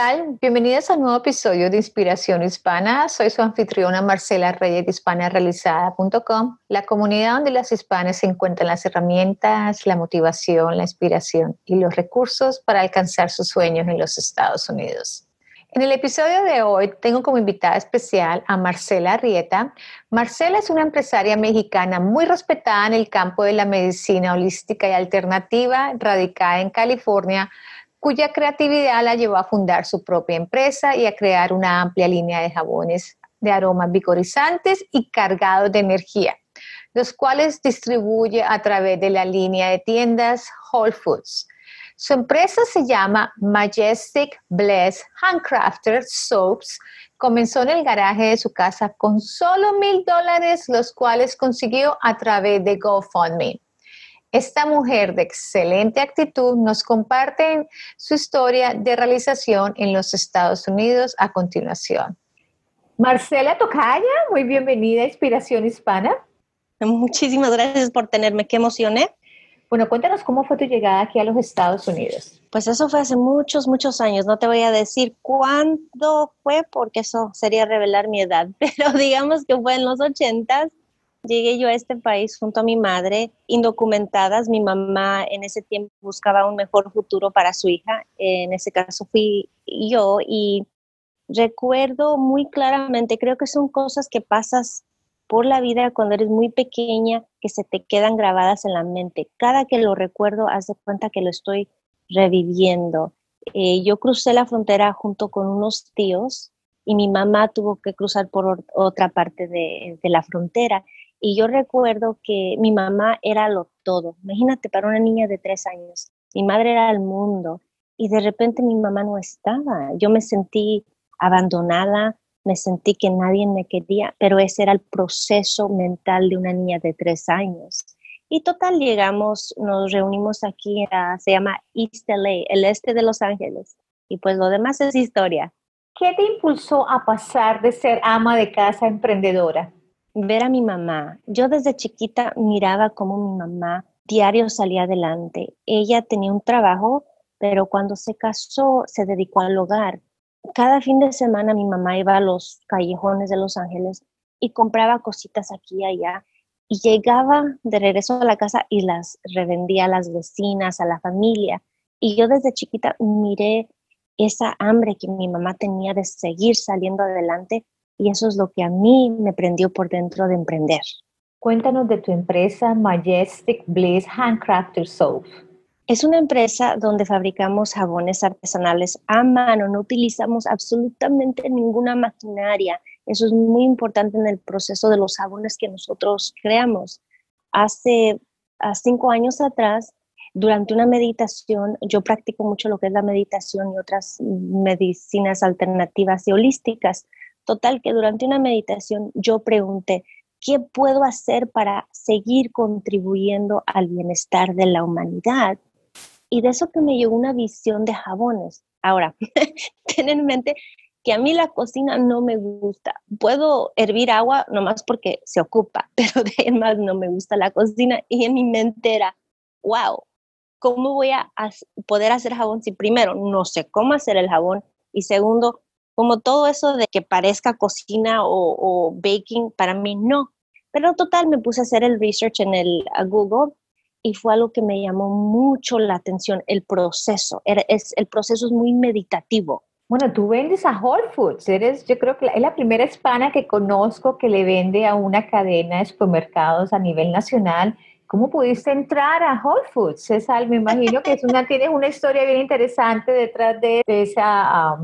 tal? Bienvenidos a un nuevo episodio de Inspiración Hispana. Soy su anfitriona Marcela Reyes de hispanarealizada.com, la comunidad donde las hispanas encuentran las herramientas, la motivación, la inspiración y los recursos para alcanzar sus sueños en los Estados Unidos. En el episodio de hoy tengo como invitada especial a Marcela Rieta. Marcela es una empresaria mexicana muy respetada en el campo de la medicina holística y alternativa, radicada en California, cuya creatividad la llevó a fundar su propia empresa y a crear una amplia línea de jabones de aromas vigorizantes y cargados de energía, los cuales distribuye a través de la línea de tiendas Whole Foods. Su empresa se llama Majestic Bless Handcrafted Soaps. Comenzó en el garaje de su casa con solo mil dólares, los cuales consiguió a través de GoFundMe. Esta mujer de excelente actitud nos comparte su historia de realización en los Estados Unidos a continuación. Marcela Tocaya, muy bienvenida a Inspiración Hispana. Muchísimas gracias por tenerme, qué emocioné. Bueno, cuéntanos cómo fue tu llegada aquí a los Estados Unidos. Pues eso fue hace muchos, muchos años. No te voy a decir cuándo fue porque eso sería revelar mi edad, pero digamos que fue en los ochentas Llegué yo a este país junto a mi madre, indocumentadas. Mi mamá en ese tiempo buscaba un mejor futuro para su hija. En ese caso fui yo y recuerdo muy claramente, creo que son cosas que pasas por la vida cuando eres muy pequeña que se te quedan grabadas en la mente. Cada que lo recuerdo, haz de cuenta que lo estoy reviviendo. Eh, yo crucé la frontera junto con unos tíos y mi mamá tuvo que cruzar por otra parte de, de la frontera y yo recuerdo que mi mamá era lo todo. Imagínate, para una niña de tres años, mi madre era el mundo y de repente mi mamá no estaba. Yo me sentí abandonada, me sentí que nadie me quería, pero ese era el proceso mental de una niña de tres años. Y total, llegamos, nos reunimos aquí, se llama East LA, el este de Los Ángeles. Y pues lo demás es historia. ¿Qué te impulsó a pasar de ser ama de casa a emprendedora? Ver a mi mamá. Yo desde chiquita miraba cómo mi mamá diario salía adelante. Ella tenía un trabajo, pero cuando se casó se dedicó al hogar. Cada fin de semana mi mamá iba a los callejones de Los Ángeles y compraba cositas aquí y allá y llegaba de regreso a la casa y las revendía a las vecinas, a la familia. Y yo desde chiquita miré esa hambre que mi mamá tenía de seguir saliendo adelante y eso es lo que a mí me prendió por dentro de emprender. Cuéntanos de tu empresa Majestic Bliss Handcrafted Soap. Es una empresa donde fabricamos jabones artesanales a mano, no utilizamos absolutamente ninguna maquinaria. Eso es muy importante en el proceso de los jabones que nosotros creamos. Hace cinco años atrás, durante una meditación, yo practico mucho lo que es la meditación y otras medicinas alternativas y holísticas. Total, que durante una meditación yo pregunté, ¿qué puedo hacer para seguir contribuyendo al bienestar de la humanidad? Y de eso que me llegó una visión de jabones. Ahora, ten en mente que a mí la cocina no me gusta. Puedo hervir agua nomás porque se ocupa, pero de más no me gusta la cocina. Y en mi mente era, wow, ¿cómo voy a poder hacer jabón si primero no sé cómo hacer el jabón y segundo como todo eso de que parezca cocina o, baking, para mí no. Pero total, me puse a hacer el research en el Google y fue algo que me llamó mucho la atención, el proceso. es, el proceso es muy meditativo. Bueno, tú vendes a Whole Foods, eres, yo creo que es la primera hispana que conozco que le vende a una cadena de supermercados a nivel nacional. ¿Cómo pudiste entrar a Whole Foods, César? Me imagino que es una, tienes una historia bien interesante detrás de, esa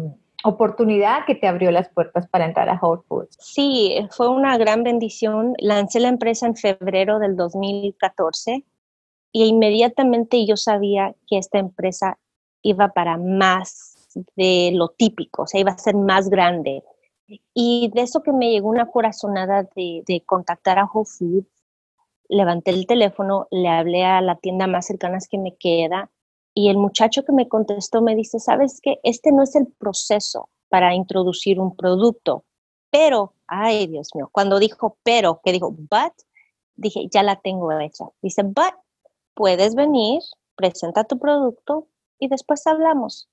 oportunidad que te abrió las puertas para entrar a Whole Foods. Sí, fue una gran bendición. Lancé la empresa en febrero del 2014 y inmediatamente yo sabía que esta empresa iba para más de lo típico, o sea, iba a ser más grande. Y de eso que me llegó una corazonada de, de contactar a Whole Foods, levanté el teléfono, le hablé a la tienda más cercana que me queda y el muchacho que me contestó me dice, sabes que este no es el proceso para introducir un producto, pero, ay Dios mío, cuando dijo pero, que dijo but, dije, ya la tengo hecha. Dice, but, puedes venir, presenta tu producto y después hablamos.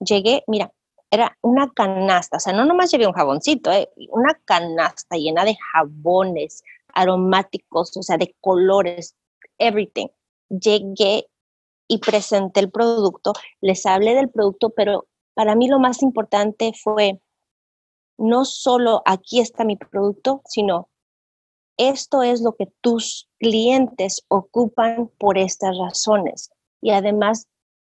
Llegué, mira, era una canasta, o sea, no nomás llevé un jaboncito, eh, una canasta llena de jabones aromáticos, o sea, de colores, everything. Llegué y presenté el producto, les hablé del producto, pero para mí lo más importante fue no solo aquí está mi producto, sino esto es lo que tus clientes ocupan por estas razones. Y además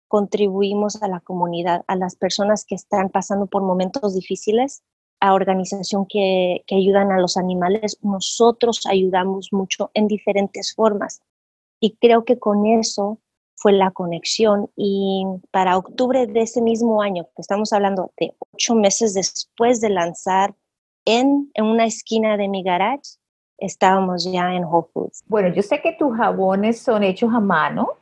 contribuimos a la comunidad, a las personas que están pasando por momentos difíciles, a organización que, que ayudan a los animales. Nosotros ayudamos mucho en diferentes formas. Y creo que con eso fue la conexión y para octubre de ese mismo año, que estamos hablando de ocho meses después de lanzar en, en una esquina de mi garage, estábamos ya en Whole Foods. Bueno, yo sé que tus jabones son hechos a mano.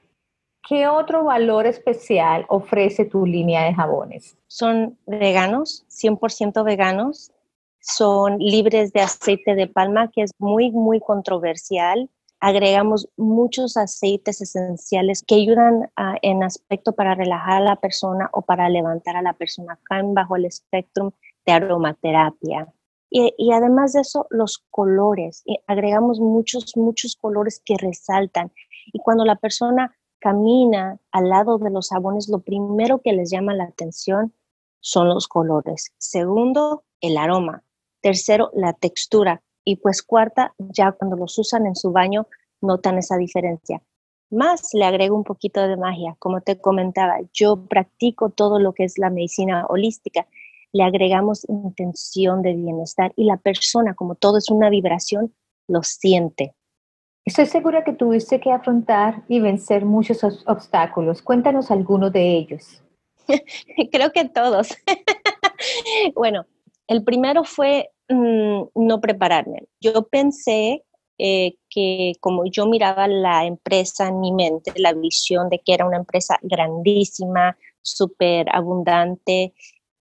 ¿Qué otro valor especial ofrece tu línea de jabones? Son veganos, 100% veganos. Son libres de aceite de palma, que es muy, muy controversial agregamos muchos aceites esenciales que ayudan en aspecto para relajar a la persona o para levantar a la persona. Caen bajo el espectro de aromaterapia. Y, además de eso, los colores. agregamos muchos, muchos colores que resaltan. Y cuando la persona camina al lado de los jabones, lo primero que les llama la atención son los colores. Segundo, el aroma. Tercero, la textura y pues cuarta, ya cuando los usan en su baño, notan esa diferencia. Más le agrego un poquito de magia, como te comentaba, yo practico todo lo que es la medicina holística, le agregamos intención de bienestar y la persona, como todo es una vibración, lo siente. Estoy segura que tuviste que afrontar y vencer muchos obstáculos. Cuéntanos algunos de ellos. Creo que todos. bueno, el primero fue Mm, no prepararme. Yo pensé eh, que como yo miraba la empresa en mi mente, la visión de que era una empresa grandísima, súper abundante,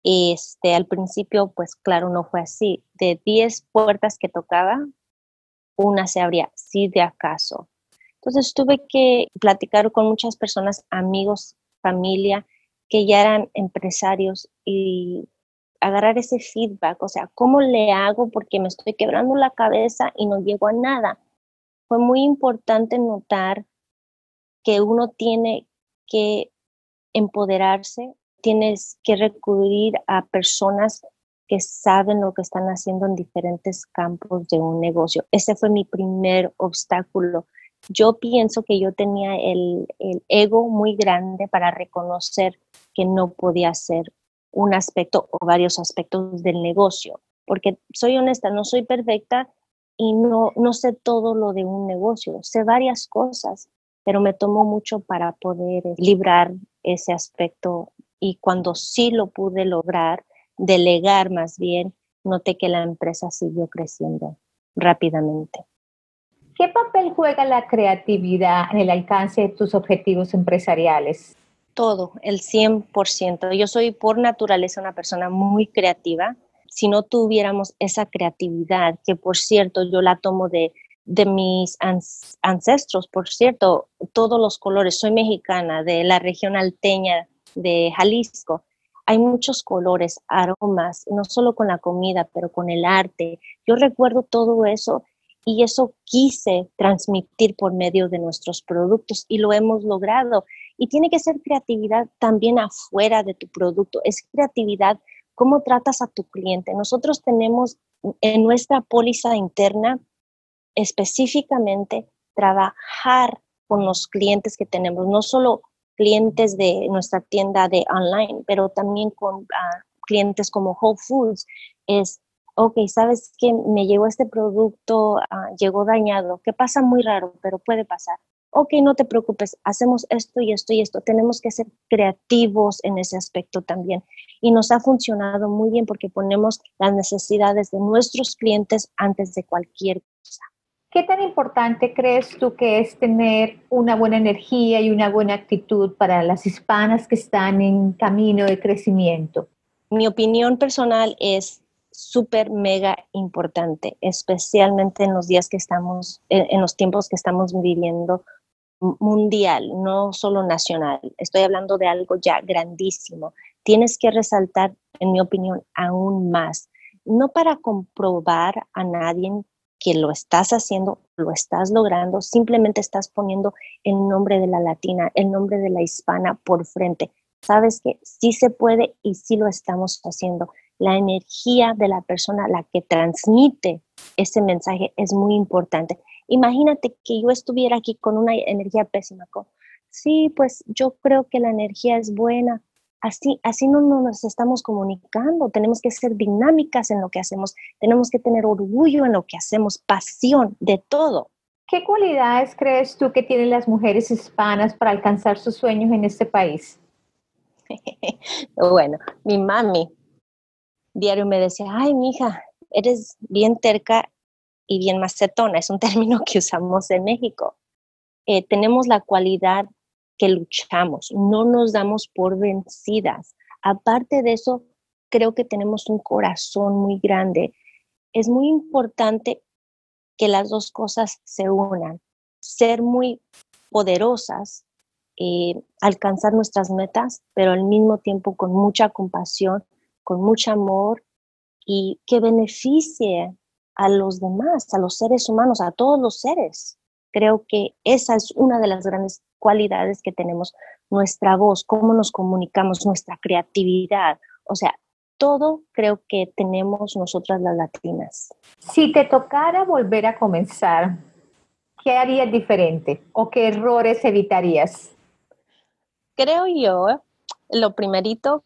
este, al principio, pues claro, no fue así. De 10 puertas que tocaba, una se abría, si de acaso. Entonces tuve que platicar con muchas personas, amigos, familia, que ya eran empresarios y agarrar ese feedback, o sea, ¿cómo le hago? Porque me estoy quebrando la cabeza y no llego a nada. Fue muy importante notar que uno tiene que empoderarse, tienes que recurrir a personas que saben lo que están haciendo en diferentes campos de un negocio. Ese fue mi primer obstáculo. Yo pienso que yo tenía el, ego muy grande para reconocer que no podía hacer un aspecto o varios aspectos del negocio, porque soy honesta, no soy perfecta y no, no sé todo lo de un negocio, sé varias cosas, pero me tomó mucho para poder librar ese aspecto y cuando sí lo pude lograr, delegar más bien, noté que la empresa siguió creciendo rápidamente. ¿Qué papel juega la creatividad en el alcance de tus objetivos empresariales? Todo, el 100%. Yo soy por naturaleza una persona muy creativa. Si no tuviéramos esa creatividad, que por cierto yo la tomo de, de mis ancestros, por cierto, todos los colores, soy mexicana, de la región alteña de Jalisco, hay muchos colores, aromas, no solo con la comida, pero con el arte. Yo recuerdo todo eso y eso quise transmitir por medio de nuestros productos y lo hemos logrado. Y tiene que ser creatividad también afuera de tu producto. Es creatividad cómo tratas a tu cliente. Nosotros tenemos en nuestra póliza interna específicamente trabajar con los clientes que tenemos, no solo clientes de nuestra tienda de online, pero también con ah, clientes como Whole Foods, es ok, sabes que me llegó este producto, ah, llegó dañado, que pasa muy raro, pero puede pasar. Ok, no te preocupes, hacemos esto y esto y esto. Tenemos que ser creativos en ese aspecto también. Y nos ha funcionado muy bien porque ponemos las necesidades de nuestros clientes antes de cualquier cosa. ¿Qué tan importante crees tú que es tener una buena energía y una buena actitud para las hispanas que están en camino de crecimiento? Mi opinión personal es súper, mega importante, especialmente en los días que estamos, en los tiempos que estamos viviendo, mundial, no solo nacional. Estoy hablando de algo ya grandísimo. Tienes que resaltar, en mi opinión, aún más. No para comprobar a nadie que lo estás haciendo, lo estás logrando, simplemente estás poniendo el nombre de la latina, el nombre de la hispana por frente. Sabes que sí se puede y sí lo estamos haciendo. La energía de la persona, la que transmite ese mensaje es muy importante. Imagínate que yo estuviera aquí con una energía pésima. sí, pues yo creo que la energía es buena. Así, así no nos estamos comunicando. Tenemos que ser dinámicas en lo que hacemos. Tenemos que tener orgullo en lo que hacemos, pasión de todo. ¿Qué cualidades crees tú que tienen las mujeres hispanas para alcanzar sus sueños en este país? bueno, mi mami diario me decía, ay, mi hija, eres bien terca y bien macetona, es un término que usamos en México. Eh, tenemos la cualidad que luchamos, no nos damos por vencidas. Aparte de eso, creo que tenemos un corazón muy grande. Es muy importante que las dos cosas se unan, ser muy poderosas, eh, alcanzar nuestras metas, pero al mismo tiempo con mucha compasión, con mucho amor y que beneficie a los demás, a los seres humanos, a todos los seres. Creo que esa es una de las grandes cualidades que tenemos, nuestra voz, cómo nos comunicamos, nuestra creatividad, o sea, todo creo que tenemos nosotras las latinas. Si te tocara volver a comenzar, ¿qué harías diferente o qué errores evitarías? Creo yo, lo primerito,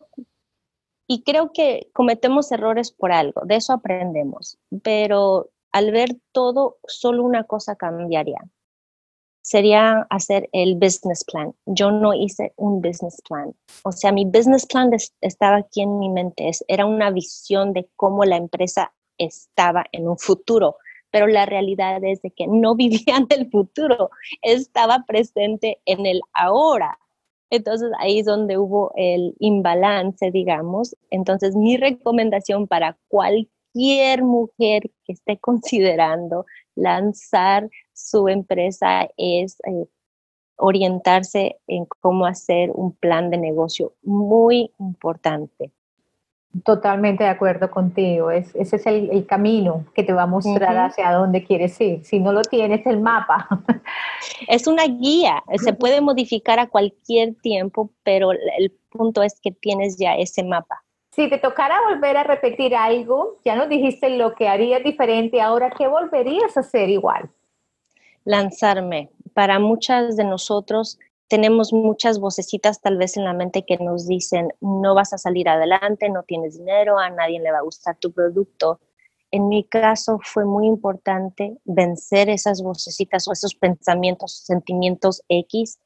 y creo que cometemos errores por algo, de eso aprendemos, pero al ver todo, solo una cosa cambiaría. Sería hacer el business plan. Yo no hice un business plan. O sea, mi business plan estaba aquí en mi mente. Era una visión de cómo la empresa estaba en un futuro, pero la realidad es de que no vivía en el futuro, estaba presente en el ahora. Entonces ahí es donde hubo el imbalance, digamos. Entonces mi recomendación para cualquier mujer que esté considerando lanzar su empresa es eh, orientarse en cómo hacer un plan de negocio muy importante. Totalmente de acuerdo contigo. Es, ese es el, camino que te va a mostrar hacia dónde quieres ir. Si no lo tienes, el mapa. Es una guía. Se puede modificar a cualquier tiempo, pero el punto es que tienes ya ese mapa. Si te tocara volver a repetir algo, ya nos dijiste lo que harías diferente. Ahora, ¿qué volverías a hacer igual? Lanzarme. Para muchas de nosotros, tenemos muchas vocecitas tal vez en la mente que nos dicen, no vas a salir adelante, no tienes dinero, a nadie le va a gustar tu producto. En mi caso fue muy importante vencer esas vocecitas o esos pensamientos, sentimientos X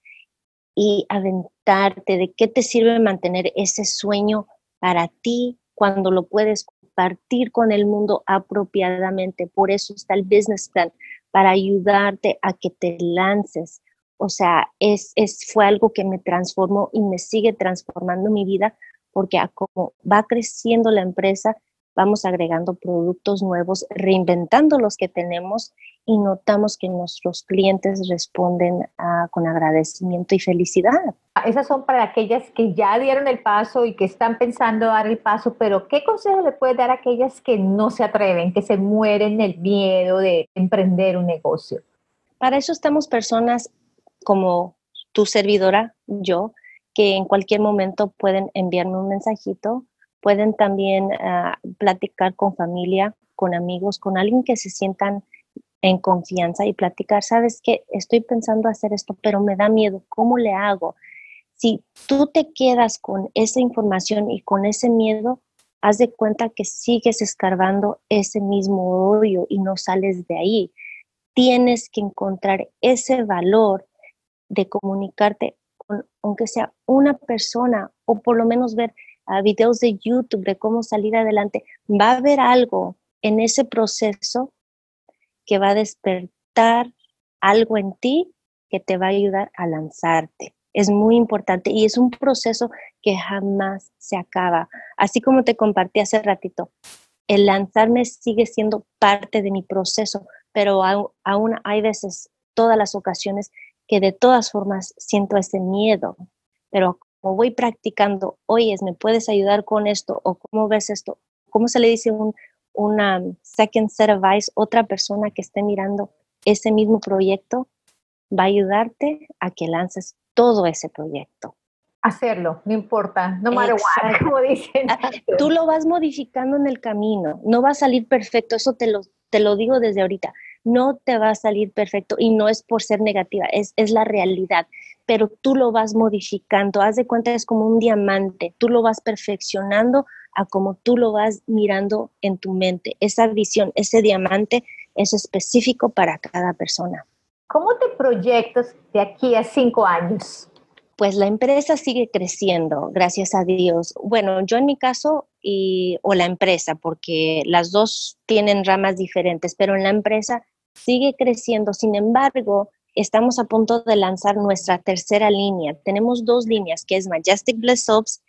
y aventarte de qué te sirve mantener ese sueño para ti cuando lo puedes compartir con el mundo apropiadamente. Por eso está el business plan, para ayudarte a que te lances o sea, es, es, fue algo que me transformó y me sigue transformando mi vida porque como va creciendo la empresa, vamos agregando productos nuevos, reinventando los que tenemos y notamos que nuestros clientes responden con agradecimiento y felicidad. Esas son para aquellas que ya dieron el paso y que están pensando dar el paso, pero ¿qué consejo le puedes dar a aquellas que no se atreven, que se mueren el miedo de emprender un negocio? Para eso estamos personas como tu servidora, yo, que en cualquier momento pueden enviarme un mensajito, pueden también ah, platicar con familia, con amigos, con alguien que se sientan en confianza y platicar, sabes que estoy pensando hacer esto, pero me da miedo, ¿cómo le hago? Si tú te quedas con esa información y con ese miedo, haz de cuenta que sigues escarbando ese mismo hoyo y no sales de ahí. Tienes que encontrar ese valor de comunicarte con, aunque sea una persona, o por lo menos ver uh, videos de YouTube de cómo salir adelante, va a haber algo en ese proceso que va a despertar algo en ti que te va a ayudar a lanzarte. Es muy importante y es un proceso que jamás se acaba. Así como te compartí hace ratito, el lanzarme sigue siendo parte de mi proceso, pero aún hay veces, todas las ocasiones, que de todas formas siento ese miedo, pero como voy practicando, oyes, ¿me puedes ayudar con esto? ¿O cómo ves esto? ¿Cómo se le dice un, una second set of eyes, otra persona que esté mirando ese mismo proyecto? Va a ayudarte a que lances todo ese proyecto. Hacerlo, no importa, no matter what, como dicen. Ah, tú lo vas modificando en el camino, no va a salir perfecto, eso te lo, te lo digo desde ahorita no te va a salir perfecto y no es por ser negativa, es, es la realidad, pero tú lo vas modificando, haz de cuenta es como un diamante, tú lo vas perfeccionando a como tú lo vas mirando en tu mente. Esa visión, ese diamante es específico para cada persona. ¿Cómo te proyectas de aquí a cinco años? Pues la empresa sigue creciendo, gracias a Dios. Bueno, yo en mi caso, y, o la empresa, porque las dos tienen ramas diferentes, pero en la empresa sigue creciendo. Sin embargo, estamos a punto de lanzar nuestra tercera línea. Tenemos dos líneas, que es Majestic Bliss Soaps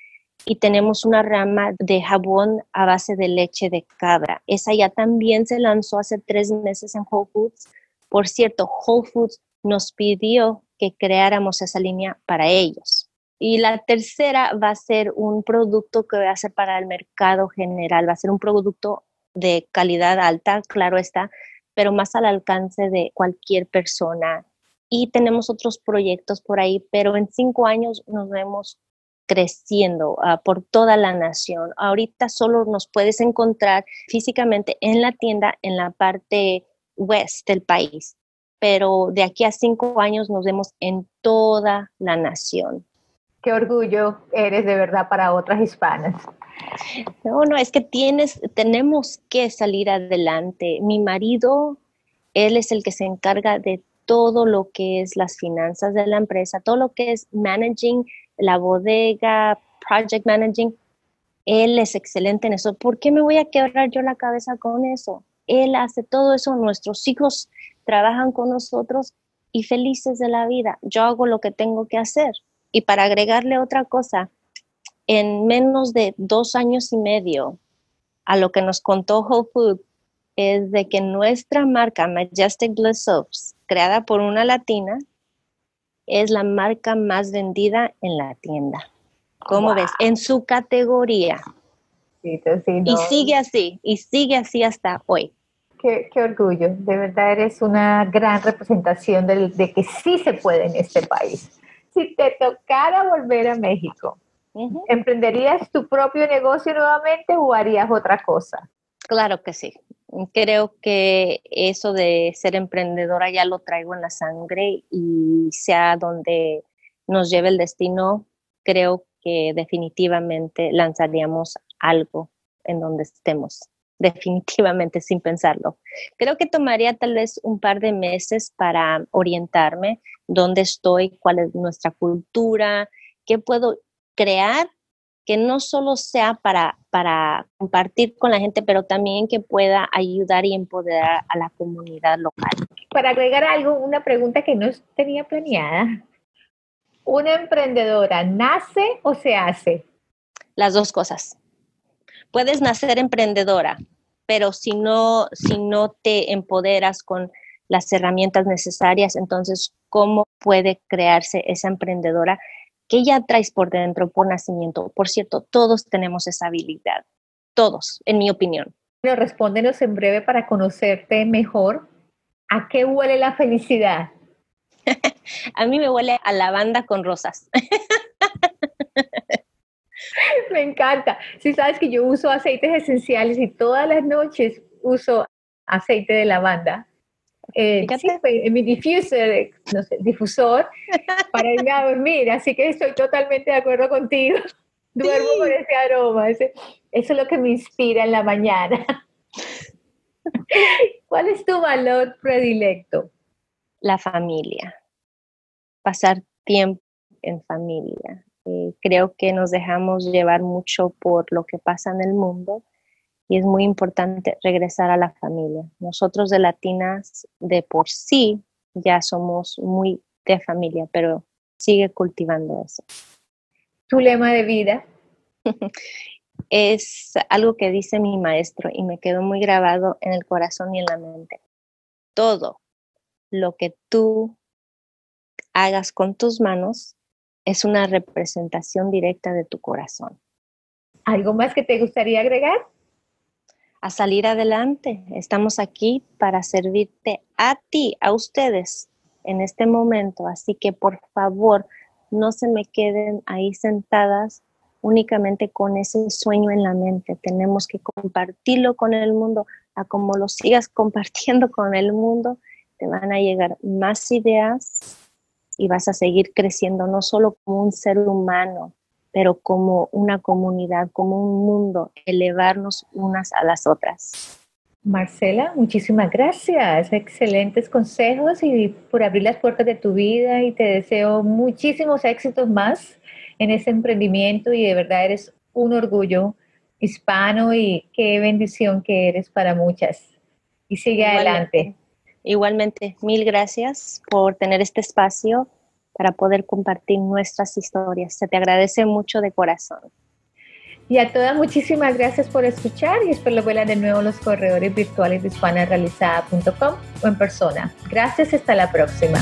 y tenemos una rama de jabón a base de leche de cabra. Esa ya también se lanzó hace tres meses en Whole Foods. Por cierto, Whole Foods nos pidió que creáramos esa línea para ellos. Y la tercera va a ser un producto que va a ser para el mercado general, va a ser un producto de calidad alta, claro está, pero más al alcance de cualquier persona. Y tenemos otros proyectos por ahí, pero en cinco años nos vemos creciendo ah, por toda la nación. Ahorita solo nos puedes encontrar físicamente en la tienda en la parte west del país, pero de aquí a cinco años nos vemos en toda la nación. Qué orgullo eres de verdad para otras hispanas. No, no, es que tienes, tenemos que salir adelante. Mi marido, él es el que se encarga de todo lo que es las finanzas de la empresa, todo lo que es managing la bodega, project managing. Él es excelente en eso. ¿Por qué me voy a quebrar yo la cabeza con eso? Él hace todo eso, nuestros hijos trabajan con nosotros y felices de la vida. Yo hago lo que tengo que hacer. Y para agregarle otra cosa, en menos de dos años y medio a lo que nos contó Whole Food es de que nuestra marca Majestic Bliss Soaps, creada por una latina, es la marca más vendida en la tienda. ¿Cómo ves? En su categoría. y sigue así, y sigue así hasta hoy. Qué, orgullo, de verdad eres una gran representación de, de que sí se puede en este país. Si te tocara volver a México, ¿Emprenderías tu propio negocio nuevamente o harías otra cosa? Claro que sí. Creo que eso de ser emprendedora ya lo traigo en la sangre y sea donde nos lleve el destino, creo que definitivamente lanzaríamos algo en donde estemos, definitivamente sin pensarlo. Creo que tomaría tal vez un par de meses para orientarme dónde estoy, cuál es nuestra cultura, qué puedo crear que no solo sea para, para compartir con la gente, pero también que pueda ayudar y empoderar a la comunidad local. Para agregar algo, una pregunta que no tenía planeada. ¿Una emprendedora nace o se hace? Las dos cosas. Puedes nacer emprendedora, pero si no, si no te empoderas con las herramientas necesarias, entonces, ¿cómo puede crearse esa emprendedora que ya traes por dentro por nacimiento. Por cierto, todos tenemos esa habilidad, todos, en mi opinión. Bueno, respóndenos en breve para conocerte mejor. ¿A qué huele la felicidad? a mí me huele a lavanda con rosas. me encanta. Si sabes que yo uso aceites esenciales y todas las noches uso aceite de lavanda. Eh, en mi diffuser, no sé, difusor para irme a dormir, así que estoy totalmente de acuerdo contigo. Duermo con ese aroma, eso es lo que me inspira en la mañana. ¿Cuál es tu valor predilecto? La familia, pasar tiempo en familia. Eh, creo que nos dejamos llevar mucho por lo que pasa en el mundo y es muy importante regresar a la familia. Nosotros de latinas de por sí ya somos muy de familia, pero sigue cultivando eso. ¿Tu lema de vida? es algo que dice mi maestro y me quedó muy grabado en el corazón y en la mente. Todo lo que tú hagas con tus manos es una representación directa de tu corazón. ¿Algo más que te gustaría agregar? A salir adelante. Estamos aquí para servirte a ti, a ustedes en este momento. Así que por favor, no se me queden ahí sentadas únicamente con ese sueño en la mente. Tenemos que compartirlo con el mundo. A como lo sigas compartiendo con el mundo, te van a llegar más ideas y vas a seguir creciendo no solo como un ser humano, pero como una comunidad, como un mundo, elevarnos unas a las otras. Marcela, muchísimas gracias. Excelentes consejos y por abrir las puertas de tu vida y te deseo muchísimos éxitos más en ese emprendimiento y de verdad eres un orgullo hispano y qué bendición que eres para muchas. Y sigue adelante. Igualmente, mil gracias por tener este espacio para poder compartir nuestras historias. Se te agradece mucho de corazón. Y a todas, muchísimas gracias por escuchar y espero verla de nuevo los corredores virtuales de hispanarealizada.com o en persona. Gracias, hasta la próxima.